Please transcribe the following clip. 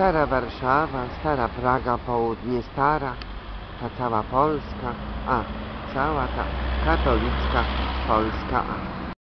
Stara Warszawa, Stara Praga, Południe Stara, ta cała Polska, a cała ta katolicka Polska, a.